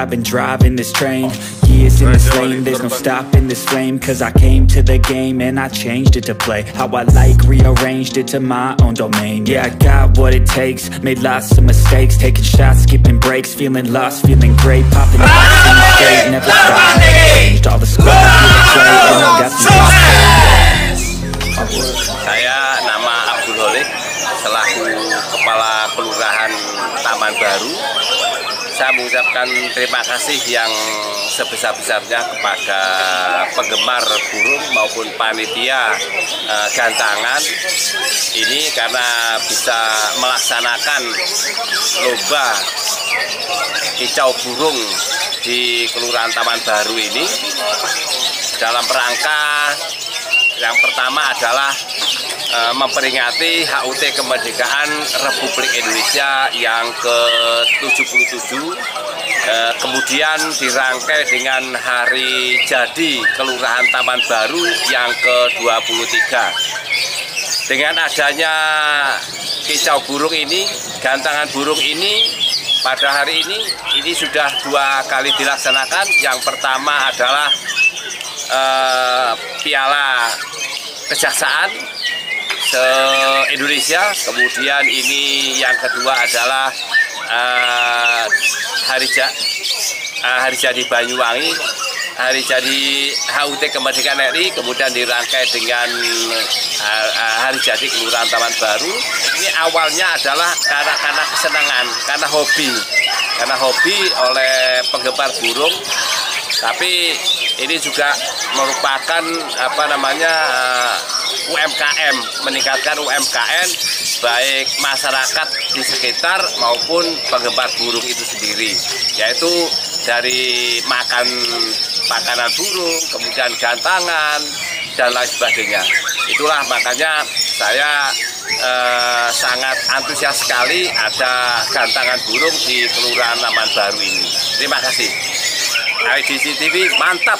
I've been driving this train. Years in this lane, there's no stopping this flame Cause I came to the game and I changed it to play How I like, rearranged it to my own domain. Yeah, I got what it takes, made lots of mistakes Taking shots, skipping breaks, feeling lost, feeling great Popping off in the state, never stopped, changed All the squad, the play, and I got some selaku Kepala Kelurahan Taman Baru. Saya mengucapkan terima kasih yang sebesar-besarnya kepada penggemar burung maupun panitia eh, gantangan ini karena bisa melaksanakan lomba kicau burung di Kelurahan Taman Baru ini dalam rangka yang pertama adalah eh, memperingati HUT kemerdekaan Republik Indonesia yang ke-77 eh, kemudian dirangkai dengan hari jadi Kelurahan Taman Baru yang ke-23. Dengan adanya kicau burung ini gantangan burung ini pada hari ini ini sudah dua kali dilaksanakan. Yang pertama adalah eh, piala kejaksaan se-Indonesia. Kemudian ini yang kedua adalah eh, hari ja, eh, hari jadi Banyuwangi, hari jadi HUT kemerdekaan RI, kemudian dirangkai dengan eh, eh, hari jadi Kelurahan Taman Baru. Ini awalnya adalah karena karena kesenangan, karena hobi, karena hobi oleh penggemar burung tapi ini juga merupakan apa namanya UMKM meningkatkan UMKM baik masyarakat di sekitar maupun penggemar burung itu sendiri. Yaitu dari makan makanan burung kemudian gantangan dan lain sebagainya. Itulah makanya saya eh, sangat antusias sekali ada gantangan burung di Kelurahan Taman Baru ini. Terima kasih. IDC TV mantap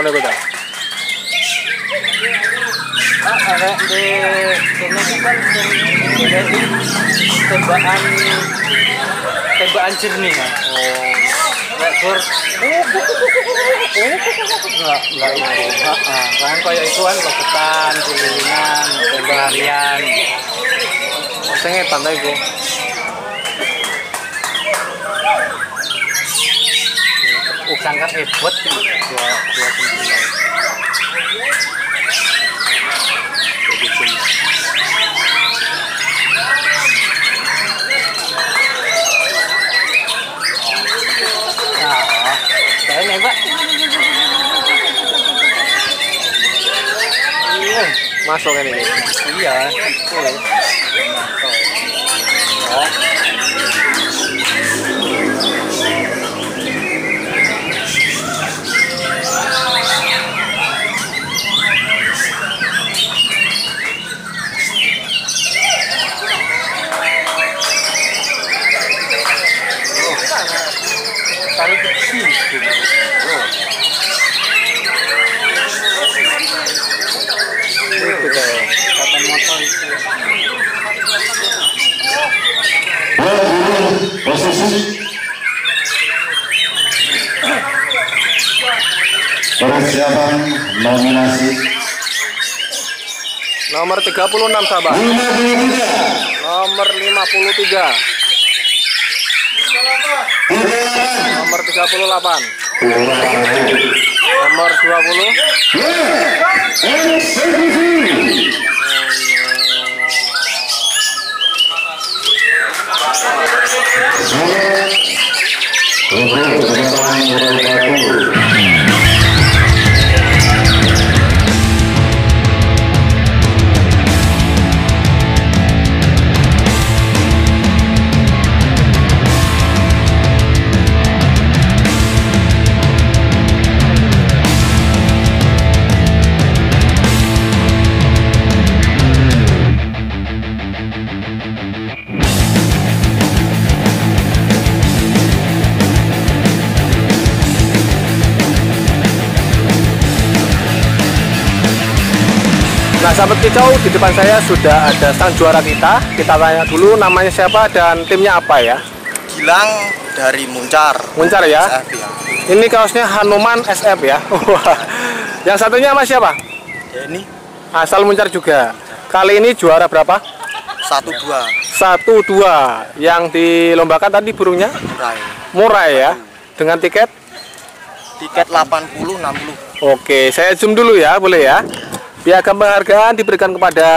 ngono iku ta. Ada di sini kan tembakan tembakan jernih kan. Oh. Lekor. Enggak, enggak itu. Heeh. Kan kayak itu kan lopetan, kelilingan, tembarian. Sing etan ta iku. Ukang kan hebat. Dua, dua sembilan. Nah, saya nembak. Iya, Masuk kan ini. iya, betul. Oh. Persiapan nominasi Nomor 36 sahabat. 53 Nomor 53. Nomor 38. Nomor 20. untuk sahabat kicau di depan saya sudah ada sang juara kita. Kita tanya dulu namanya siapa dan timnya apa ya? Gilang dari Muncar. Muncar ya. SF ya. Ini kaosnya Hanuman SF ya. Wah. Yang satunya sama siapa? Ya ini Asal Muncar juga. Kali ini juara berapa? satu dua Satu dua. Yang dilombakan tadi burungnya Rai. murah ya. Dengan tiket. Tiket 80 60. Oke, saya zoom dulu ya, boleh ya. Piagam penghargaan diberikan kepada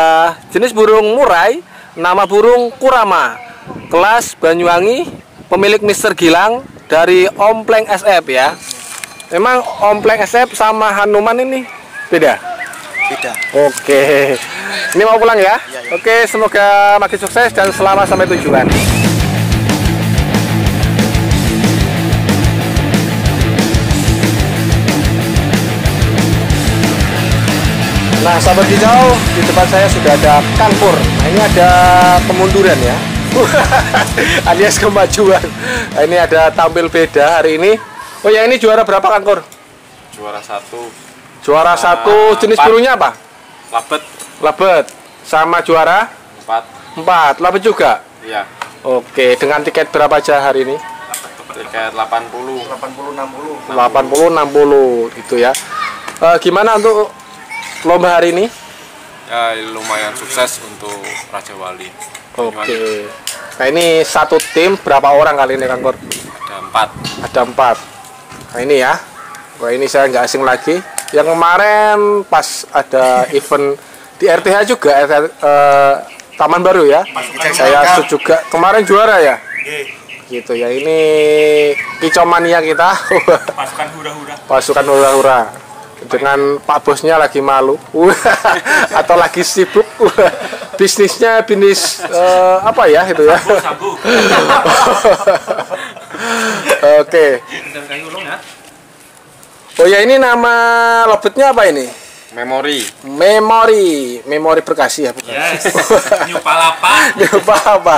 jenis burung murai, nama burung Kurama, kelas Banyuwangi, pemilik Mister Gilang dari Ompleng SF ya. Memang Ompleng SF sama Hanuman ini beda. Beda. Oke, ini mau pulang ya? Iya, iya. Oke, semoga makin sukses dan selamat sampai tujuan. Nah, sahabat hijau, di depan saya sudah ada Kanpur. Nah, ini ada kemunduran ya. Alias kemajuan. Nah, ini ada tampil beda hari ini. Oh ya, ini juara berapa Kankur? juara satu Juara satu jenis empat. burungnya apa? labet Labet. Sama juara empat empat. Labet juga. iya Oke, dengan tiket berapa aja hari ini? tiket 80 80 60. 80 60 gitu ya. Eh, gimana untuk lomba hari ini? ya lumayan sukses untuk Raja Wali Oke. Nah, ini satu tim berapa orang kali ini Kang Kor? ada empat Ada empat. Nah, ini ya. Wah, ini saya nggak asing lagi. Yang kemarin pas ada event di RTH juga RTH, eh, Taman Baru ya. Saya ikut juga kemarin juara ya. Gitu ya. Ini kicomania kita. pasukan hura-hura Pasukan hura-hura. Dengan Pak bosnya lagi malu. Atau lagi sibuk. Bisnisnya bisnis eh, apa ya itu ya? Oke. Oh ya ini nama lobetnya apa ini? Memori. memori. Memori berkasih ya bukan? Yes. New Palapa. apa apa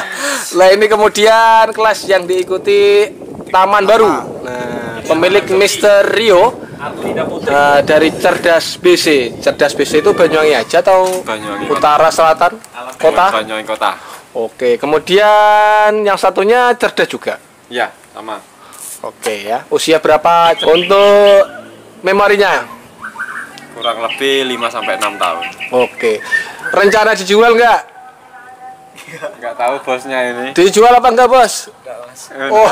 nah ini kemudian kelas yang diikuti Taman Baru. Nah pemilik Mister Rio eh, dari Cerdas BC Cerdas BC itu Banyuwangi aja atau Banyuwangi utara selatan? Kota? Banyuwangi Kota. oke kemudian yang satunya Cerdas juga? Ya, sama. oke ya. Usia berapa untuk memorinya? Kurang lebih 5 sampai 6 tahun. oke. Rencana dijual nggak Enggak tahu bosnya ini. dijual apa enggak bos Oh,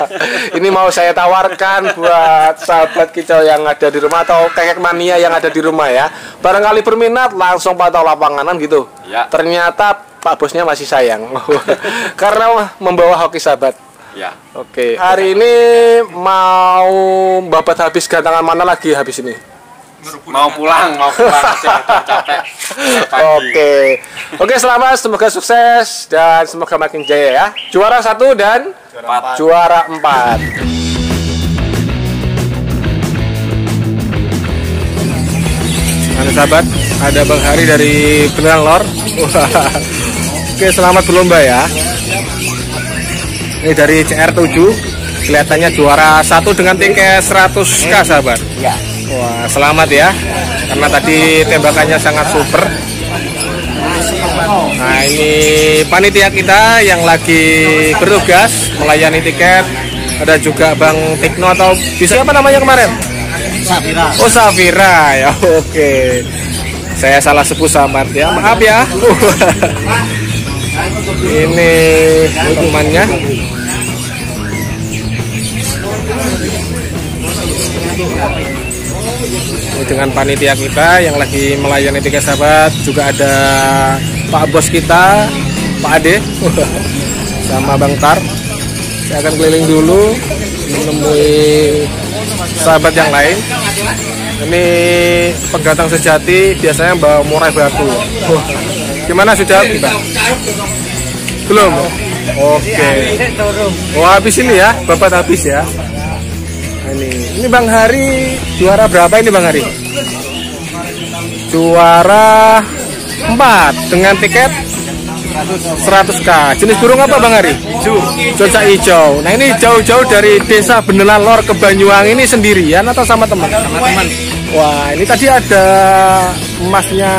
ini mau saya tawarkan buat sahabat kicau yang ada di rumah atau kekek mania yang ada di rumah ya. Barangkali berminat langsung pantau lapanganan gitu. Ya. Ternyata Pak bosnya masih sayang karena membawa hoki sahabat. Ya. Oke, hari ini mau babat habis gantangan mana lagi habis ini? Mau pulang, mau pulang capek. Oke, oke selamat, semoga sukses dan semoga makin jaya ya. Juara satu dan Empat. juara empat. Ada sahabat, ada Bang Hari dari Beneran Lor. Oke, selamat berlomba ya. Ini dari CR7. Kelihatannya juara satu dengan tiket 100k sahabat. Wah, selamat ya. Karena tadi tembakannya sangat super. Nah, ini panitia kita yang lagi bertugas melayani tiket. Ada juga Bang Tikno atau bisa apa namanya kemarin? Safira. Oh, Safira ya. Oke. Saya salah sebut Samad ya. Maaf ya. ini temannya. Dengan panitia kita yang lagi melayani tiga sahabat juga ada Pak Bos kita Pak Ade sama Bang Tar. Saya akan keliling dulu menemui sahabat yang lain. Ini pendatang sejati biasanya bawa murai batu. Gimana sudah? Mbak? belum? Oke. Oh habis ini ya bapak habis ya ini. Ini Bang Hari juara berapa ini Bang Hari? Juara 4 dengan tiket 100k jenis burung apa Bang Hari? Cuaca hijau. Nah ini jauh-jauh dari desa Benelan Lor ke Banyuwangi ini sendirian atau sama teman? Sama teman. Wah ini tadi ada emasnya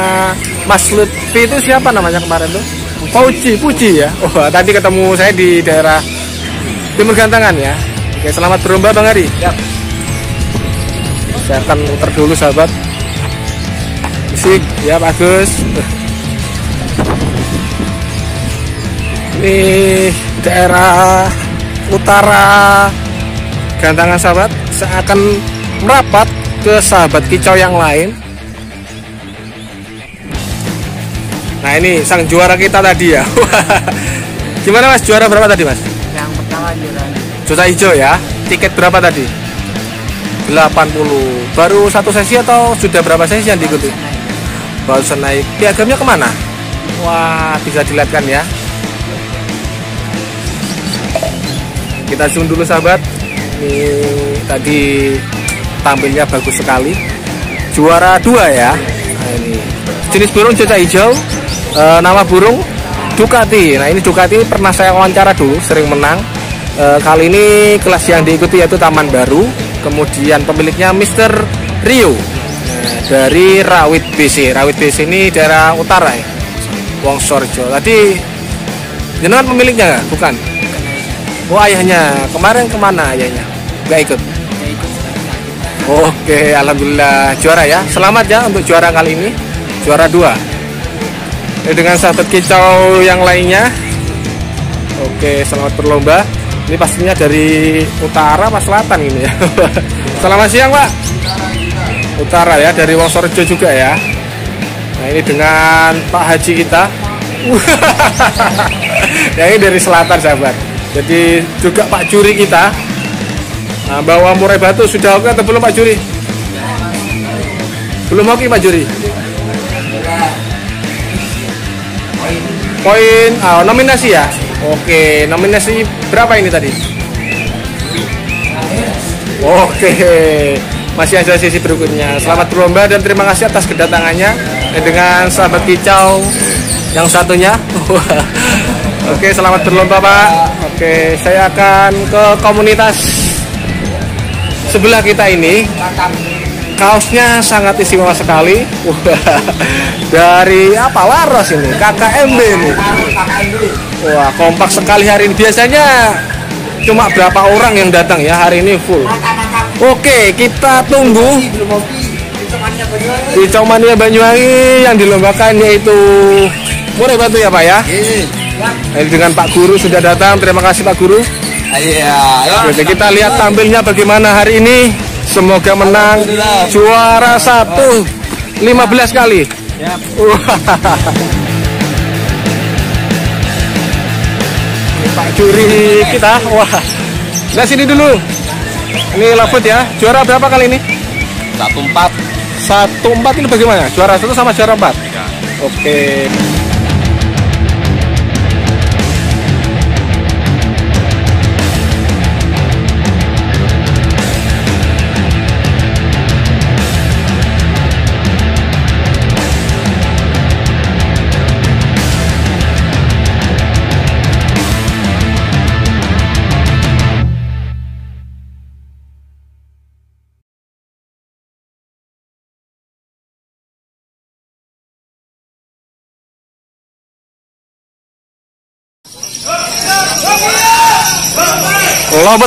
Mas Lutfi itu siapa namanya kemarin tuh? Puji Puji ya? Wah tadi ketemu saya di daerah Timur Gantangan ya Oke, selamat berlomba Bang Hari. Saya akan muter dulu sahabat. Musik, ya bagus. Ini daerah utara Gantangan sahabat. Saya akan merapat ke sahabat kicau yang lain. Nah ini sang juara kita tadi ya. Gimana mas juara berapa tadi mas? Yang pertama juara Juta hijau ya. Tiket berapa tadi? 80. Baru satu sesi atau sudah berapa sesi yang diikuti? Baru naik. Piagamnya ke mana? Wah, bisa dilihat kan ya. Kita zoom dulu sahabat. Ini tadi tampilnya bagus sekali. Juara dua ya. Nah, ini jenis burung juta hijau. Eh, nama burung Ducati. Nah ini Ducati pernah saya wawancara dulu, sering menang. Eh, kali ini kelas yang diikuti yaitu Taman Baru. Kemudian pemiliknya Mr. Rio Nah, dari Rawit BC. Rawit BC ini daerah utara ya. Wongsorjo. Tadi jenengan pemiliknya? Bukan. Oh ayahnya. Kemarin ke mana ayahnya? Nggak ikut. Oke, alhamdulillah juara ya. Selamat ya untuk juara kali ini. Juara dua. Ini dengan sahabat kicau yang lainnya. Oke, selamat berlomba. Ini pastinya dari utara apa selatan ini ya. Selamat siang, Pak. Utara ya, dari Wonosorejo juga ya. Nah, ini dengan Pak Haji kita. ya, ini dari selatan, sahabat. Jadi juga Pak Juri kita. Nah, bawa murai batu sudah oke atau belum Pak Juri? Belum hoki Pak Juri. Poin ah, nominasi ya. Oke, nominasi berapa ini tadi? Oke, masih ada sesi berikutnya. Selamat berlomba dan terima kasih atas kedatangannya Eh, dengan sahabat kicau yang satunya. Oke, selamat berlomba Pak. Oke, saya akan ke komunitas sebelah kita ini. Kaosnya sangat istimewa sekali. Dari apa? Laros ini, KKMB ini. Wah, kompak sekali hari ini. Biasanya cuma berapa orang yang datang ya hari ini full. Oke, kita tunggu di Comania Banyuwangi yang dilombakan yaitu Murai Batu ya Pak ya. Ini dengan Pak Guru sudah datang. Terima kasih Pak Guru. Oke, kita lihat tampilnya bagaimana hari ini. Semoga menang juara satu 15 kali. Wah. Juri kita, wah. Nah sini dulu. Ini Labut ya. Juara berapa kali ini? Satu empat. Satu empat ini bagaimana? Juara satu sama juara empat? Oke.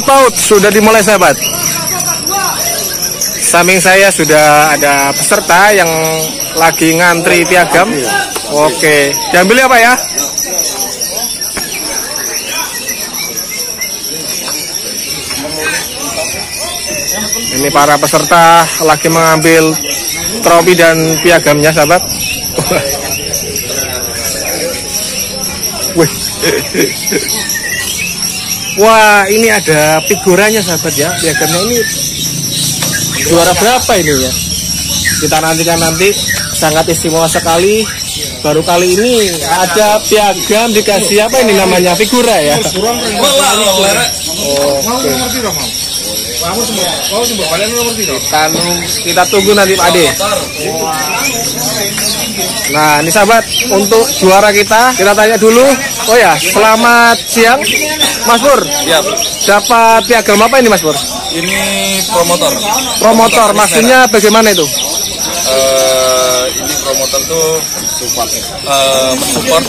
Paut sudah dimulai sahabat. Samping saya sudah ada peserta yang lagi ngantri piagam. Oke, diambil apa ya? Ini para peserta lagi mengambil trofi dan piagamnya sahabat. Wih. Wah, ini ada figurannya sahabat ya. Piagamnya ini juara berapa ini ya? Kita nantikan nanti sangat istimewa sekali. Baru kali ini ada piagam dikasih apa ini namanya figura ya. Kita, nung- kita tunggu nanti Pak Ade. Nah, ini sahabat untuk juara kita kita tanya dulu. Oh ya, selamat siang, Mas Pur. Ya, Dapat piagam apa ini Mas Pur? ini promotor. Promotor, maksudnya bagaimana itu? Eh, ini promotor tuh support, eh, mensupport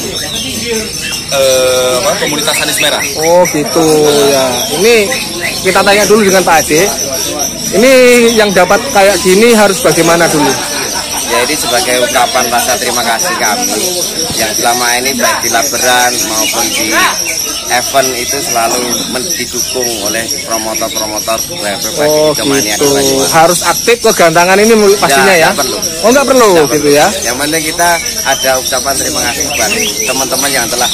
eh, apa, komunitas Anis Merah. Oh gitu ya. Ini kita tanya dulu dengan Pak Ade. Ini yang dapat kayak gini harus bagaimana dulu? Ya ini sebagai ungkapan rasa terima kasih kami yang selama ini baik di laberan maupun di event itu selalu didukung oleh promotor-promotor Oh gitu. Harus aktif kegantangan ini pastinya ya. nggak perlu. Oh nggak perlu Nggak gitu perlu. ya. Yang penting kita ada ucapan terima kasih kepada teman-teman yang telah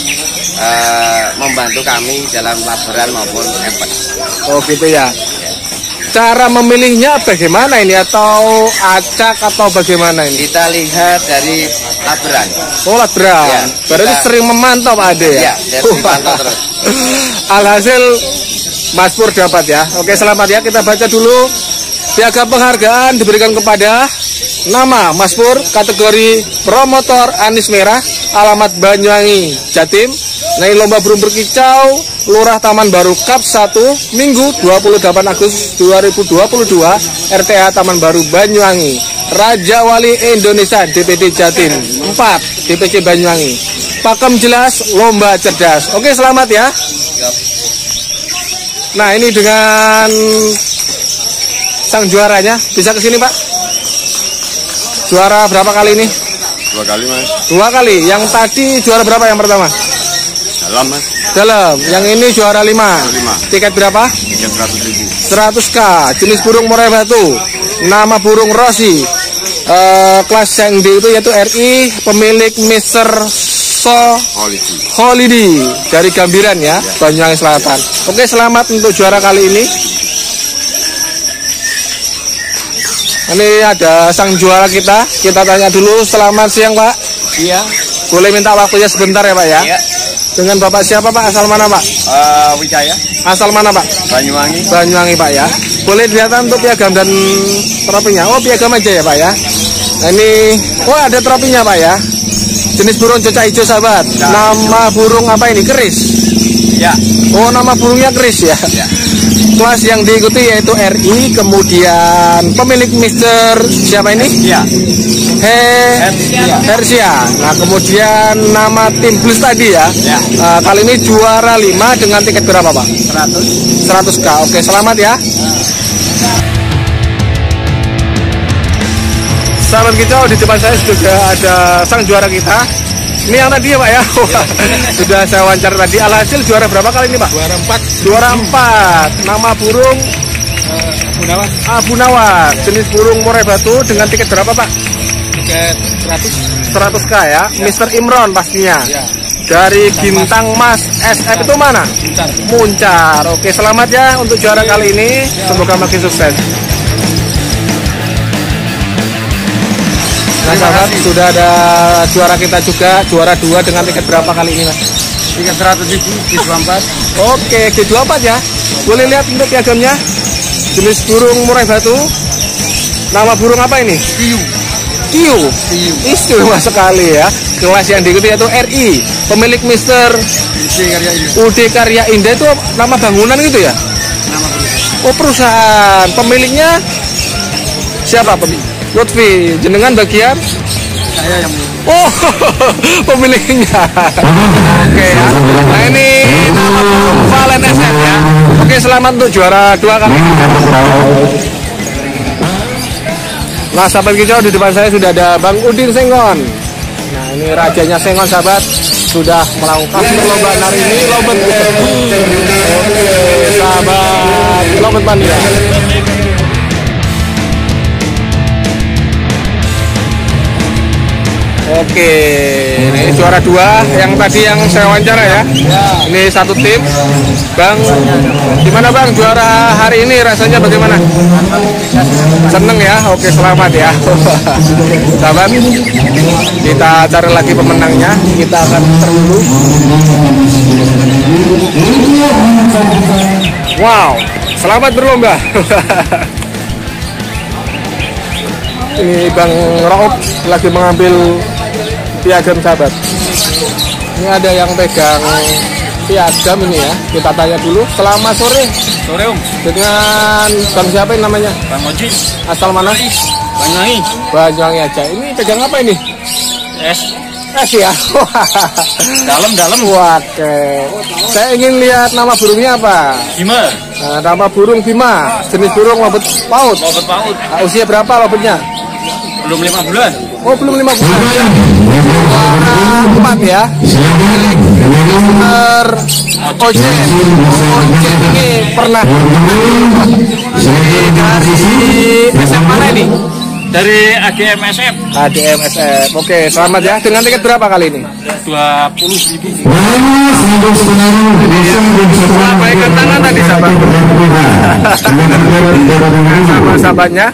eh, membantu kami dalam laberan maupun event. Oh gitu ya. Cara memilihnya bagaimana ini atau acak atau bagaimana ini? Kita lihat dari laberan. Oh labran. Ya, Berarti kita- sering memantau Pak Ade ya? Ya, dari dipantau terus. Alhasil Mas Pur dapat ya. Oke selamat ya. Kita baca dulu piagam penghargaan diberikan kepada nama Mas Pur kategori promotor Anis Merah alamat Banyuwangi Jatim. Nah ini lomba burung berkicau Lurah Taman Baru Cup 1 Minggu 28 Agustus 2022 RTA Taman Baru Banyuwangi Raja Wali Indonesia DPD Jatim 4 DPC Banyuwangi Pakem jelas lomba cerdas Oke selamat ya Nah ini dengan sang juaranya bisa ke sini Pak. Juara berapa kali ini? Dua kali mas. Dua kali. Yang tadi juara berapa yang pertama? Dalam mas. Dalam. Yang ini juara lima. Lima. Tiket berapa? Tiket seratus ribu. 100k. Jenis burung murai batu. Nama burung Rossi. Eh, kelas yang D itu yaitu RI pemilik Mister So. Holiday dari Gambiran ya, Banyuwangi Selatan. Oke, selamat untuk juara kali ini. Ini ada sang juara kita. Kita tanya dulu. Selamat siang Pak. Iya. Boleh minta waktunya sebentar ya Pak ya? Iya. Dengan Bapak siapa Pak? Asal mana Pak? Eh, Wijaya, Asal mana Pak? Banyuwangi. Banyuwangi Pak ya. Boleh dilihat untuk piagam dan tropinya. Oh piagam aja ya Pak ya. Nah, ini oh ada tropinya Pak ya. Jenis burung cuca hijau sahabat. Nama burung apa ini? Keris. Ya. Oh nama burungnya keris ya. Kelas yang diikuti yaitu RI, kemudian pemilik Mister siapa ini? Iya. He Hersia. Nah kemudian nama tim Blues tadi ya. Ya. Eh, kali ini juara 5 dengan tiket berapa Pak? 100. 100k. Oke selamat ya. Sahabat kita di depan saya sudah ada sang juara kita. Ini yang tadi ya Pak ya. Wah, sudah saya wawancara tadi. Alhasil juara berapa kali ini Pak? Juara 4. Juara 4. Nama burung Gunawan. Abu Nawas. Jenis burung murai batu dengan tiket berapa Pak? Tiket 100. 100k ya. Mr. Imron pastinya. Ya. Dari Bintang Mas SF itu mana? Bentar. Muncar. Oke, selamat ya untuk juara kali ini. Semoga makin sukses. Nah, sahabat, sudah ada juara kita juga, juara dua dengan tiket berapa kali ini, Mas? Tiket 100 ribu di 24. Oke, G24 ya. Boleh lihat untuk piagamnya? Jenis burung murai batu. Nama burung apa ini? Kiu. Kiu. Kiu. Istimewa sekali ya. Kelas yang diikuti yaitu RI. Pemilik Mister. UD Karya Indah itu nama bangunan gitu ya? Nama perusahaan. Oh perusahaan. Pemiliknya siapa pemilik? Lutfi. Jenengan bagian? Saya yang Oh, pemiliknya. Oke ya. Nah ini Valen SF ya. Oke selamat untuk juara dua kali. Nah sahabat kita di depan saya sudah ada Bang Udin Sengon. Nah ini rajanya Sengon sahabat sudah melakukan perlombaan hari ini lombat. Oke sahabat lombat mania. Oke, ini juara dua yang tadi yang saya wawancara ya. Ini satu tim. Bang, gimana Bang juara hari ini rasanya bagaimana? Seneng ya. Oke, selamat ya. Sahabat, kita cari lagi pemenangnya. Kita akan dulu. Wow, selamat berlomba. Ini Bang Raub lagi mengambil piagam sahabat. Ini ada yang pegang piagam ini ya. Kita tanya dulu. Selamat sore. Sore Om. Dengan Bang siapa ini namanya? Bang Oji. Asal mana? Banyuwangi. Banyuwangi aja. Ini pegang apa ini? Es. Es ya. Dalam dalam. Oke. Saya ingin lihat nama burungnya apa? Bima. Nah, nama burung Bima. Jenis burung lobet paut. Lobet paut. Nah, usia berapa lobetnya? Belum lima bulan. Oh belum lima bulan ya. Empat ya. Mister. Oce ini pernah dari SM mana ini? Dari AGMSF. ADMSF. Oke, selamat ya. Dengan tiket berapa kali ini? 20 ribu. Baik tangan tadi sahabat. Sama sahabatnya.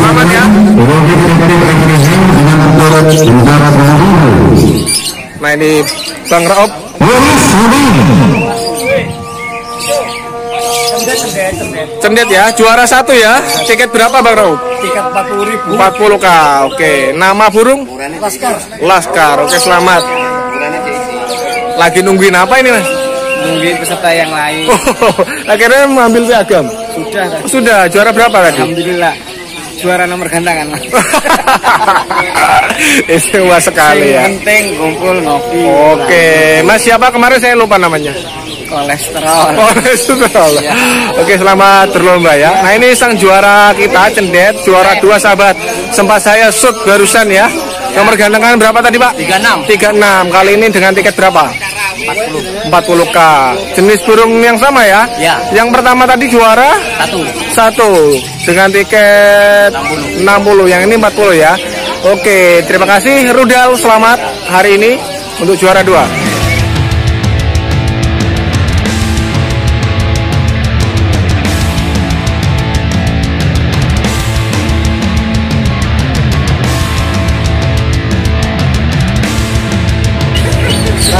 Selamat ya. Nah ini Bang Raop. Cendet ya, juara satu ya. Tiket berapa Bang Raop? Tiket 40 ribu. 40k. Oke, nama burung? Laskar. Laskar. Oke, selamat. Lagi nungguin apa ini, Mas? Nungguin peserta yang lain. Oh, akhirnya mengambil piagam. Sudah. tadi. Sudah, juara berapa tadi? Alhamdulillah. Juara nomor gantangan. Istimewa sekali ya. Penting kumpul ngopi. Oke, Mas siapa kemarin saya lupa namanya. Kolesterol. Kolesterol. Oke, selamat berlomba ya. Nah ini sang juara kita cendet, juara dua sahabat. Sempat saya shoot barusan ya. Nomor gantengan berapa tadi Pak? 36. 36. Kali ini dengan tiket berapa? 40. 40k. Jenis burung yang sama ya? Ya. Yang pertama tadi juara Satu. satu dengan tiket 60. Yang ini 40 ya. Oke, terima kasih Rudal. Selamat hari ini untuk juara dua.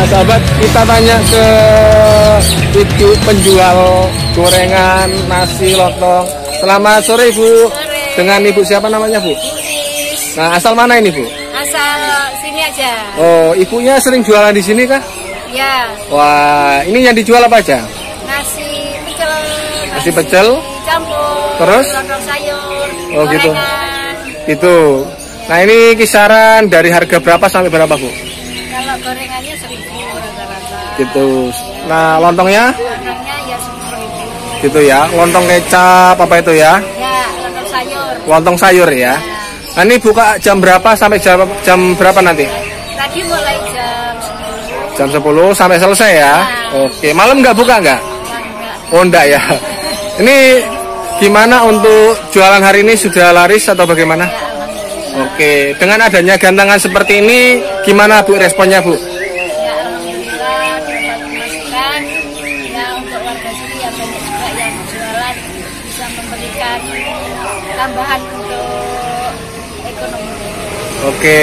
Sahabat, kita tanya ke ibu penjual gorengan, nasi, lontong. Selamat sore, Bu. Dengan Ibu siapa namanya, Bu? Nah, asal mana ini, Bu? Asal sini aja. Oh, ibunya sering jualan di sini kah? Ya, Wah, ini yang dijual apa aja? nasi pecel. Nasi pecel? Campur. Terus? Lontong sayur. Oh, gitu. Gitu. Nah, ini kisaran dari harga berapa sampai berapa, Bu? Kalau gorengannya. Gitu. Nah, lontongnya? Lontongnya ya. Gitu ya. Lontong kecap apa itu ya? Ya, lontong sayur. Lontong sayur ya. Nah, ini buka jam berapa sampai jam, jam berapa nanti? Tadi mulai. Jam 10 sampai selesai ya. Oke, malam nggak buka nggak? Oh enggak ya. Ini gimana untuk jualan hari ini sudah laris atau bagaimana? Oke, dengan adanya gantangan seperti ini, gimana Bu responnya Bu? Oke,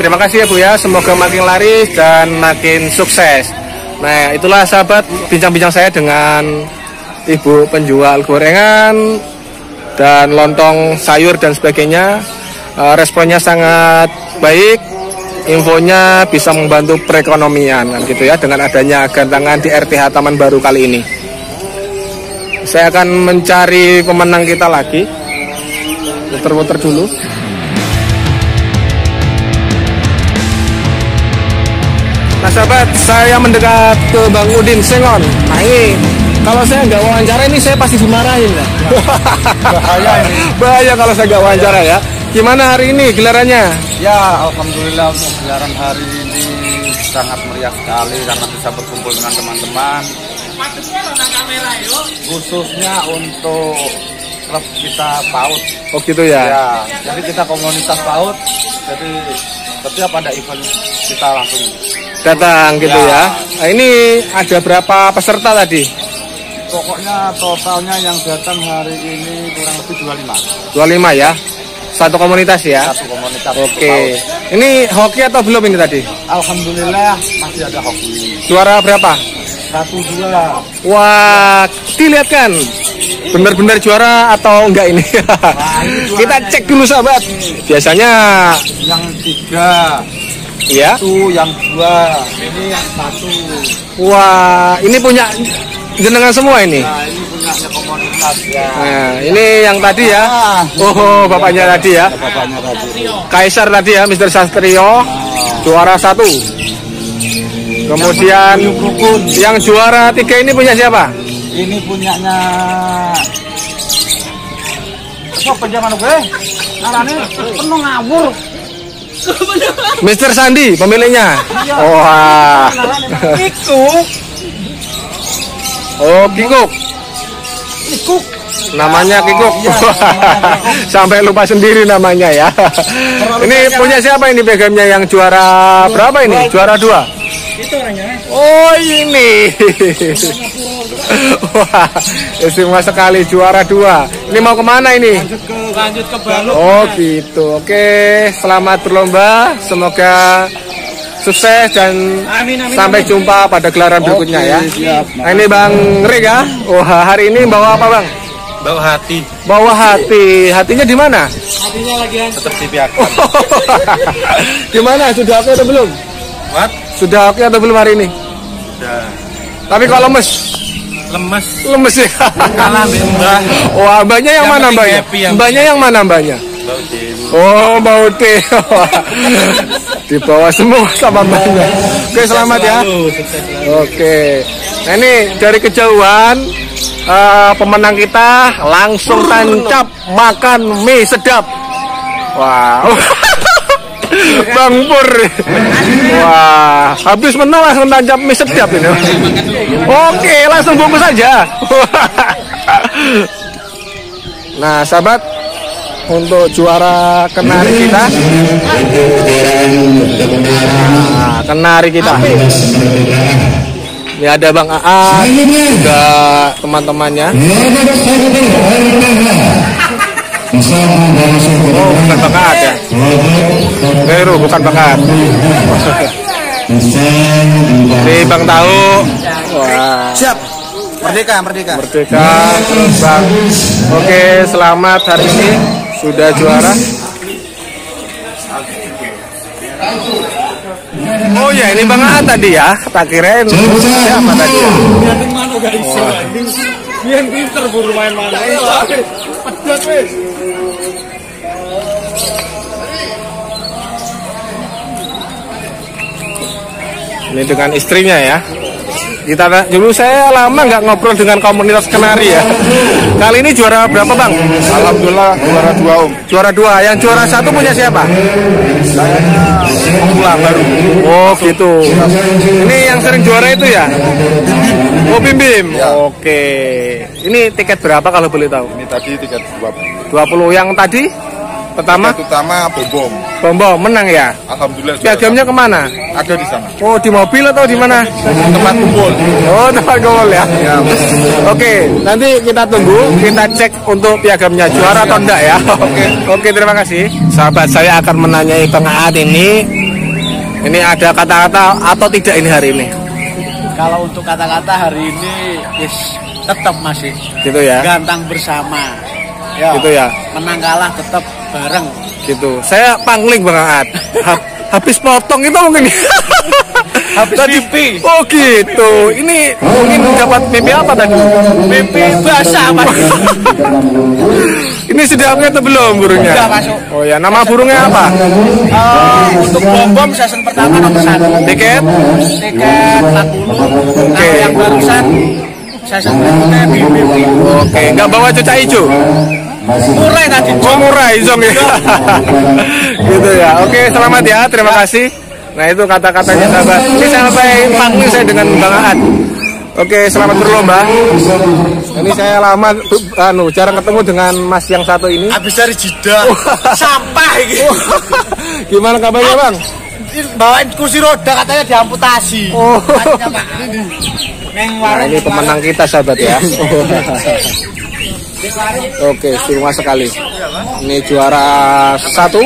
terima kasih ya Bu ya. Semoga makin laris dan makin sukses. Nah, itulah sahabat bincang-bincang saya dengan ibu penjual gorengan dan lontong sayur dan sebagainya. Eh, Responnya sangat baik. Infonya bisa membantu perekonomian kan gitu ya dengan adanya gantangan di RTH Taman Baru kali ini. Saya akan mencari pemenang kita lagi. Muter-muter dulu. Nah sahabat, saya mendekat ke Bang Udin Sengon. Nah ini, kalau saya nggak wawancara ini saya pasti dimarahin ya. Bahaya ini. Bahaya kalau saya nggak wawancara ya. Gimana hari ini gelarannya? Ya, alhamdulillah untuk gelaran hari ini sangat meriah sekali karena bisa berkumpul dengan teman-teman. Khususnya untuk klub kita PAUD. Oh gitu ya. Ya, jadi kita komunitas PAUD. Jadi setiap ada event kita langsung Datang gitu ya. Ya. Nah ini ada berapa peserta tadi? Pokoknya totalnya yang datang hari ini kurang lebih 25 25 ya. Satu komunitas ya. satu komunitas. Oke. Ini hoki atau belum ini tadi? Alhamdulillah masih ada hoki. Juara berapa? Satu dua. Wah, dilihatkan benar-benar juara atau enggak ini? Kita cek dulu sahabat. Biasanya Yang tiga ya. itu yang dua ini yang satu Wah, ini punya jenengan semua ini. nah ini punya komunitas ya Nah, ini yang tadi ya. Oh, bapaknya tadi ya. bapaknya tadi Kaisar tadi ya, Mr. Sastrio. Juara satu. Kemudian yang juara tiga ini punya siapa? ini punyanya apa zaman gue narane penuh ngawur Mr. Sandi pemiliknya. Wah. itu Oh, Kikuk. Kikuk. Namanya Kikuk. iya, Sampai lupa sendiri namanya ya. ini punya siapa ini begamnya yang juara berapa ini? Juara dua. Oh ini. Wah, istimewa sekali juara dua. Ini mau ke mana ini? lanjut ke Balu Oh gitu. Oke, selamat berlomba. Semoga sukses dan sampai jumpa pada gelaran berikutnya ya. Nah, ini Bang Rik ya. Wah, hari ini bawa apa Bang? bawa hati Bawa hati. Hatinya di mana? tetap dibiarkan Gimana? Sudah oke atau belum? What? Sudah oke atau belum hari ini? udah Tapi kalau lemes, lemes lemes ya. kalah mbak Wah, mbaknya yang, Yang mana mbaknya? happy yang Mbaknya yang mana mbaknya? Oh, mau teh. Di bawah semua sama mbaknya. Oke, selamat ya. Oke. Nah, ini dari kejauhan eh, pemenang kita langsung tancap makan mie sedap. Wow. Bang Pur. Wah, habis menang langsung tancap mie sedap ini. Oke, langsung bungkus saja. Nah, sahabat, untuk juara kenari kita. Nah, kenari kita. Ini ada Bang Aa, juga teman-temannya. Oh, bukan Bang Aat ya. Beru, bukan Bang Ini Bang Tahu. Wah. Siap. Merdeka, merdeka. Merdeka Bang. Oke, selamat hari ini sudah juara. Oh ya, ini Bang A tadi ya. Tak kirain siapa tadi ya. Biar pinter buru main mana. Pedet wis. Ini dengan istrinya ya. Kita dulu saya lama nggak ngobrol dengan komunitas kenari ya. Kali ini juara berapa bang? Alhamdulillah juara dua om. Juara dua. Yang juara satu punya siapa? Pemula baru. Oh gitu. Ini yang sering juara itu ya? Oh Bim Bim. Ya. Oke. Ini tiket berapa kalau boleh tahu? Ini tadi tiket dua. 20. Yang tadi pertama Tiket utama bom. Bom Bom menang ya. Alhamdulillah. Piagamnya ke mana? ada di sana. Oh di mobil atau di mana? Tempat kumpul. Oh tempat gol ya. Oke, nanti kita tunggu, kita cek untuk piagamnya juara atau enggak ya. Oke, oke terima kasih. Sahabat saya akan menanyai Bang Aat ini, ini ada kata-kata atau tidak ini hari ini, Kalau untuk kata-kata hari ini yes, tetap masih gitu ya, gantang bersama. Ya, gitu ya, menang kalah tetap bareng. gitu. Saya pangling Bang Aat. Ha- habis potong itu mungkin. Habis Tadi- mimpi. Oh gitu. Ini mungkin dapat mimpi apa tadi? Mimpi basah Mas. Ini sudah update atau belum burungnya? Sudah masuk. Oh ya, nama burungnya apa? Eh, untuk bom-bom season pertama nomor satu. Tiket? Tiket 40. Nah, yang barusan season berikutnya bimbing. Oke, nggak bawa cuca hijau? Murah tadi. Oh murah Izong ya. gitu ya. Oke, selamat ya. Terima kasih. Nah, itu kata-katanya sahabat. Ini sampai panggung saya dengan Bang Aan. Oke, selamat berlomba. Ini saya lama anu jarang ketemu dengan Mas yang satu ini. Habis dari Jeddah. Sampah ini. Gimana kabarnya, Bang? Bawain kursi roda katanya diamputasi. Oh. Katanya, Pak. Neng Nah, ini pemenang kita sahabat ya. Oke, istimewa sekali. Ini juara satu.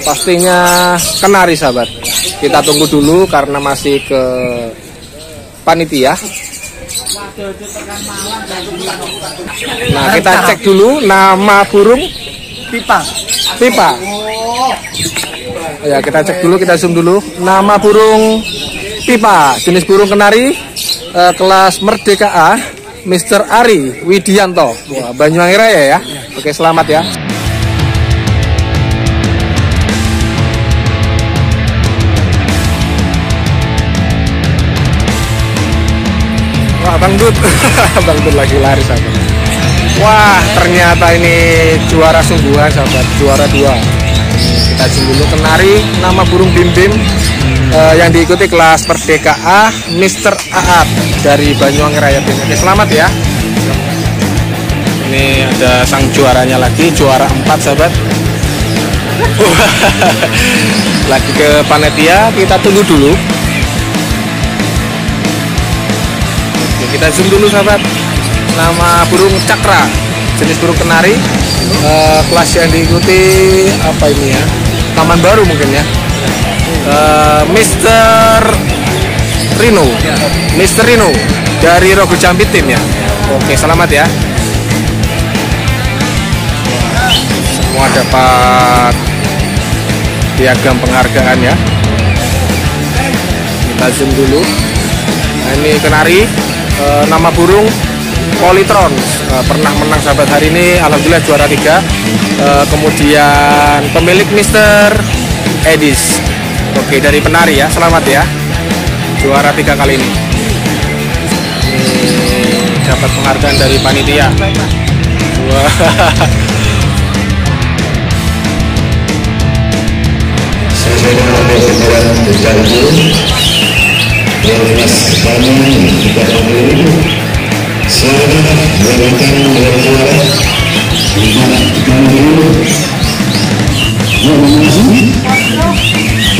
Pastinya kenari sahabat. Kita tunggu dulu karena masih ke panitia. Nah, kita cek dulu nama burung pipa. pipa. Ya, kita cek dulu, kita zoom dulu. Nama burung pipa, jenis burung kenari eh, kelas Merdeka A, Mr. Ari Widianto. Wah, Banyuwangi Raya ya. Oke, selamat ya. Wah, Bang Dut. Bang Dut lagi lari sahabat. Wah, ternyata ini juara sungguhan sahabat, juara dua. Kita dulu kenari nama burung Bim Eh, yang diikuti kelas Merdeka A Mr. Aat dari Banyuwangi Raya. Oke, selamat ya. Ini ada sang juaranya lagi, juara 4 sahabat. lagi ke panitia, kita tunggu dulu. Oke, kita zoom dulu sahabat. Nama burung cakra, jenis burung kenari. Eh, kelas yang diikuti apa ini ya? Taman baru mungkin ya. Eh, Mr. Rino, Mr. Rino dari Rogo Jambi tim ya. Oke, selamat ya. Semua dapat piagam penghargaan ya. Kita zoom dulu. Nah, ini kenari eh, nama burung Polytron Eh, pernah menang sahabat hari ini alhamdulillah juara tiga Eh, kemudian pemilik Mister Edis oke dari penari ya. Selamat ya. Juara tiga kali ini. Ini dapat penghargaan dari panitia. Wah. Selamat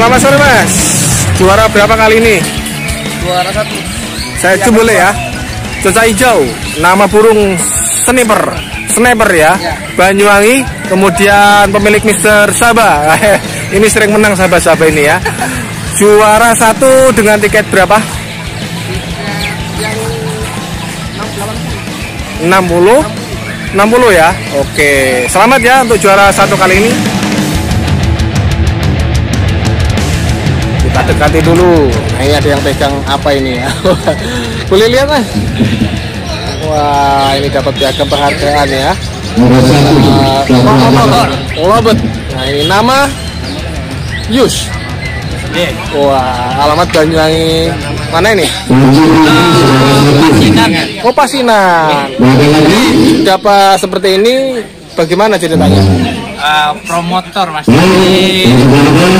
Selamat sore Mas. Juara berapa kali ini? Juara satu. Saya cum boleh ya. Cuaca hijau, nama burung sniper, sniper ya. Banyuwangi, kemudian pemilik Mister Sabah. ini sering menang sahabat-sahabat ini ya. Juara satu dengan tiket berapa? 60 60 ya Oke selamat ya untuk juara satu kali ini dekati dulu. Nah ini ada yang pegang apa ini? Ya boleh lihat mas? Wah ini dapat piagam penghargaan ya. Uh, Robert nah ini nama Yus. Wah alamat Banyuwangi. Mana ini? Oh Pasinan. Dapat seperti ini bagaimana ceritanya? Uh, promotor mas jadi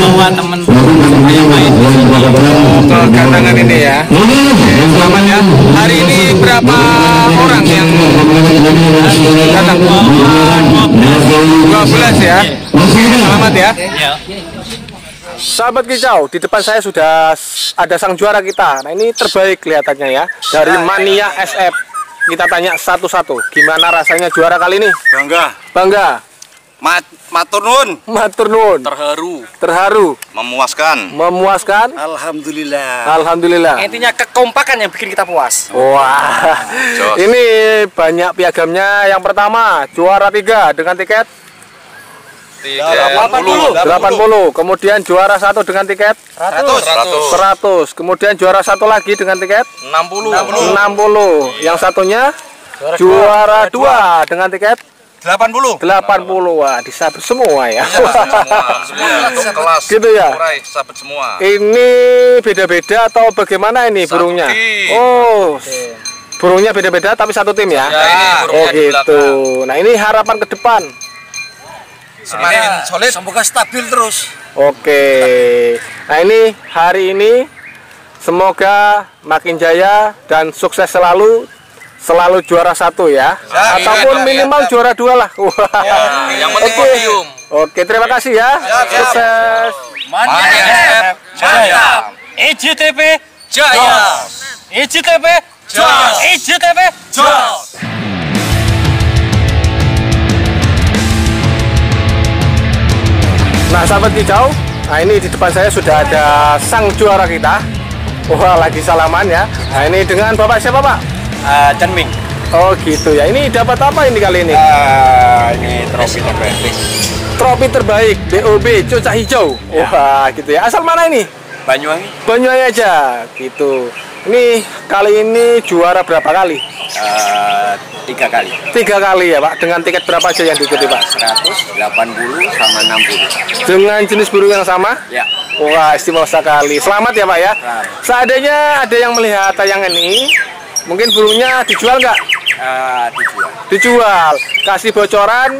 bawa temen supaya main di sini Ke gandangan ini ya. Selamat ya. Hari ini berapa orang yang datang? 12 ya. Selamat ya. ya Sahabat kicau, di depan saya sudah ada sang juara kita. Nah ini terbaik kelihatannya ya. Dari Mania SF. Kita tanya satu-satu. Gimana rasanya juara kali ini? Bangga. Bangga. Mat matur nuwun. Matur nuwun. Terharu. Terharu. Memuaskan. Memuaskan. Alhamdulillah. Alhamdulillah. intinya kekompakan yang bikin kita puas Wah, Jos. ini banyak piagamnya. Yang pertama, juara tiga dengan tiket 80. 80. Kemudian juara satu dengan tiket 100. 100. Kemudian juara satu lagi dengan tiket 60. 60. Yang satunya juara dua dengan tiket 80. 80. Wah, disabet semua ya. Semua satu kelas. Gitu ya? Murai, sabet semua. Ini beda-beda atau bagaimana ini Satu burungnya? tim. Oh, burungnya beda-beda tapi satu tim ya? Ya, ini Oh gitu. Nah ini harapan ke depan. Semakin solid. semoga stabil terus Oke. Nah ini hari ini semoga makin jaya dan sukses selalu, selalu juara satu ya, Ya, ataupun iya, minimal juara dua lah. Wah. yang penting Oke. podium. Oke, terima kasih ya. Sukses. Mania. Jaya. EJTP Jaya. EJTP Jaya. EJTP Jaya. Nah, sahabat kicau, nah ini di depan saya sudah ada sang juara kita. Wah, lagi salaman ya. Nah, ini dengan Bapak siapa, Pak? Uh, Oh, gitu ya. Ini dapat apa ini kali ini? ini trofi terbaik Trofi terbaik BOB Cucak Hijau. Wah, gitu ya. Asal mana ini? Banyuwangi Banyuwangi aja, gitu. Ini kali ini juara berapa kali? uh, tiga kali Tiga kali ya, Pak. Dengan tiket berapa aja yang diikuti, Pak? 100 80 sama 60 Dengan jenis burung yang sama? ya Wah, istimewa sekali. Selamat ya, Pak ya. Selamat. Seandainya ada yang melihat tayangan ini, mungkin burungnya dijual nggak? uh, dijual Dijual. Kasih bocoran,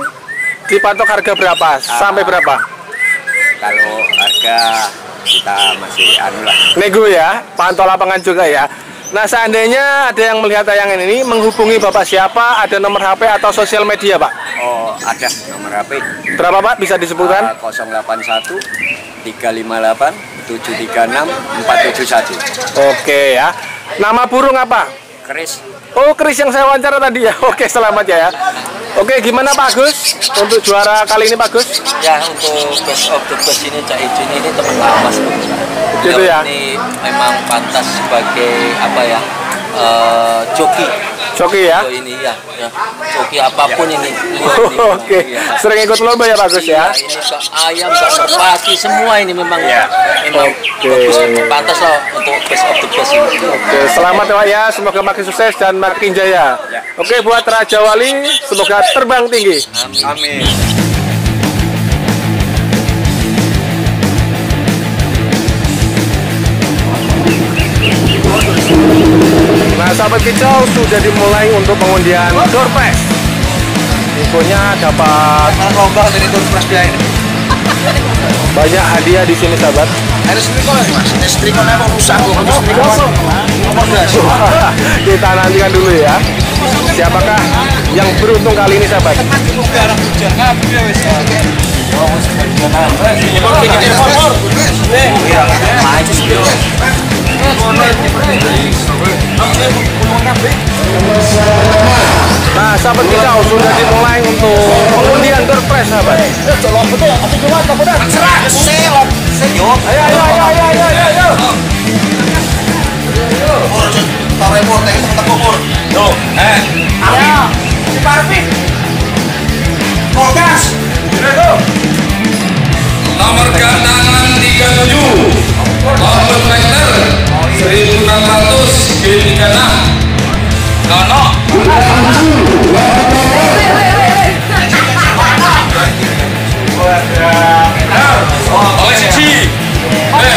dipatok harga berapa? Sampai berapa? kalau harga kita masih anu lah Nego ya, pantau lapangan juga ya. Nah, seandainya ada yang melihat tayangan ini, menghubungi Bapak siapa, ada nomor HP atau sosial media, Pak? oh ada nomor HP Berapa, Pak? Bisa disebutkan? uh, 081 358 736 471 Oke ya. Nama burung apa? Chris Oh, Chris yang saya wawancara tadi ya. Oke, selamat ya. ya. Oke, gimana Pak Agus? Untuk juara kali ini Pak Agus? Ya untuk best of the best ini Cak Ijin ini teman lama sebenarnya. Gitu ya? Ini memang pantas sebagai apa ya eh, joki. Joki ya? Ini ya, ya. joki apa pun ini. Lihat nih, Oke, ya. sering ikut lomba ya Pak Agus ya? Iya, ini ayam, bakso pagi semua ini memang Iya. memang Oke. bagus pantas lah untuk best of the best ini. Oke, selamat ya Pak ya. Semoga makin sukses dan makin jaya. Oke, buat Raja Wali, semoga terbang tinggi. Amin. Nah, sahabat kicau sudah dimulai untuk pengundian door prize. Infonya dapat Lomba dari tur dia ini. banyak hadiah di sini, sahabat. Setrika lagi mas. Ini setrika mau rusak. Ini Kita nantikan dulu ya. Siapakah yang beruntung kali ini, sahabat? Nah, sahabat kita sudah dimulai untuk pengundian prize, sahabat. Nomor gantangan 37 Nomor trainer 1600 G36 Nono Oleh siji Eh,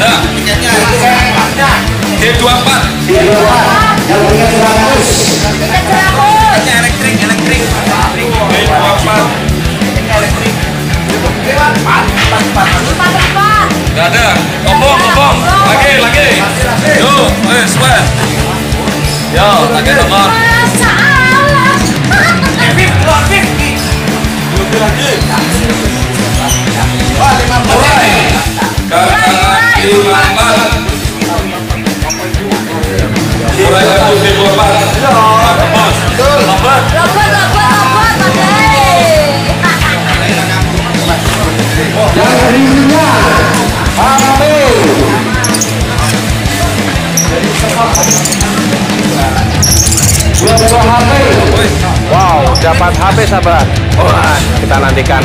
Nah G24 elektrik elektrik Gak ada Kobong kobong Lagi lagi Yo Wes wes Yo lagi lima empat Mulai empat Yang Hamil Wow, dapat HP sahabat. Wah, kita nantikan.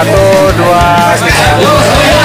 Satu, dua, tiga.